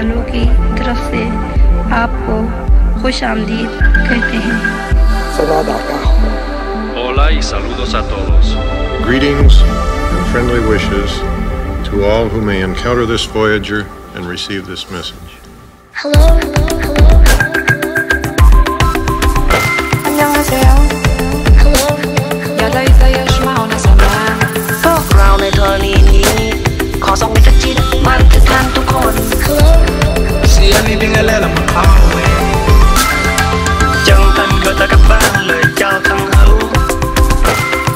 वालों की तरफ से आपको खुश आमदीद कहते हैं Hola y saludos a todos. Greetings and friendly wishes to all who may encounter this Voyager and receive this message. Hello.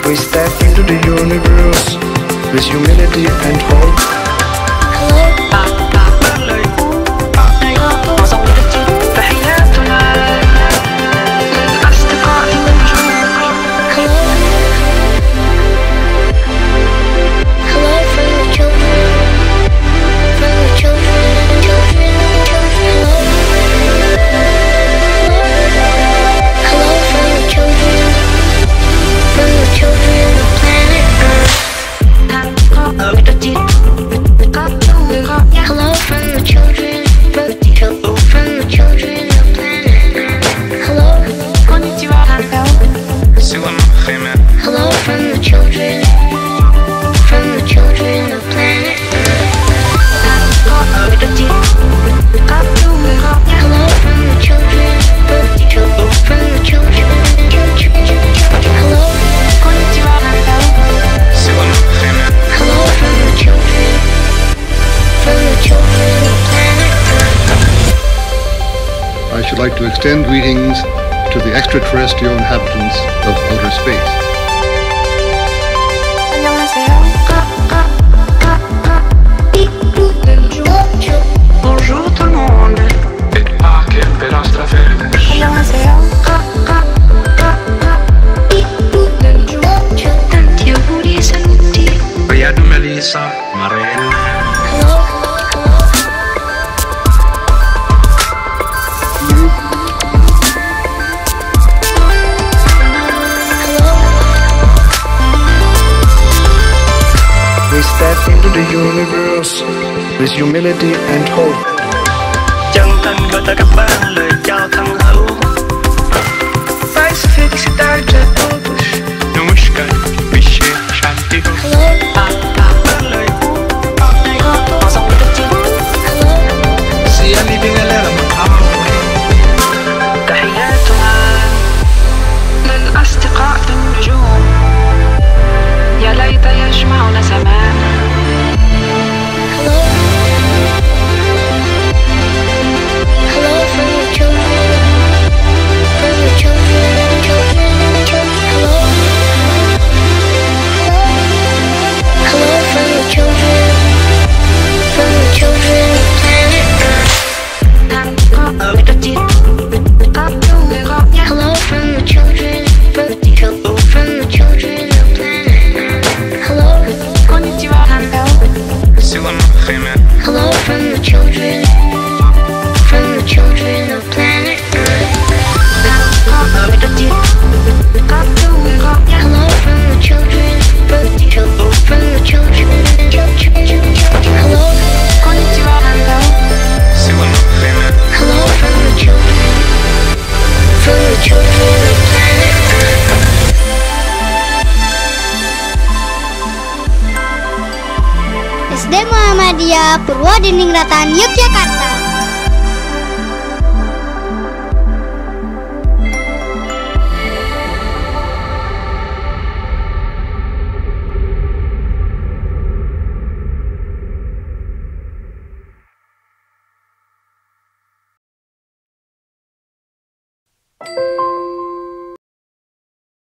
We step into the universe with humility and hope. should like to extend greetings to the extraterrestrial inhabitants of outer space. Hello. step into the universe with humility and hope. a Muhammadiyah Purwodiningratan Yogyakarta.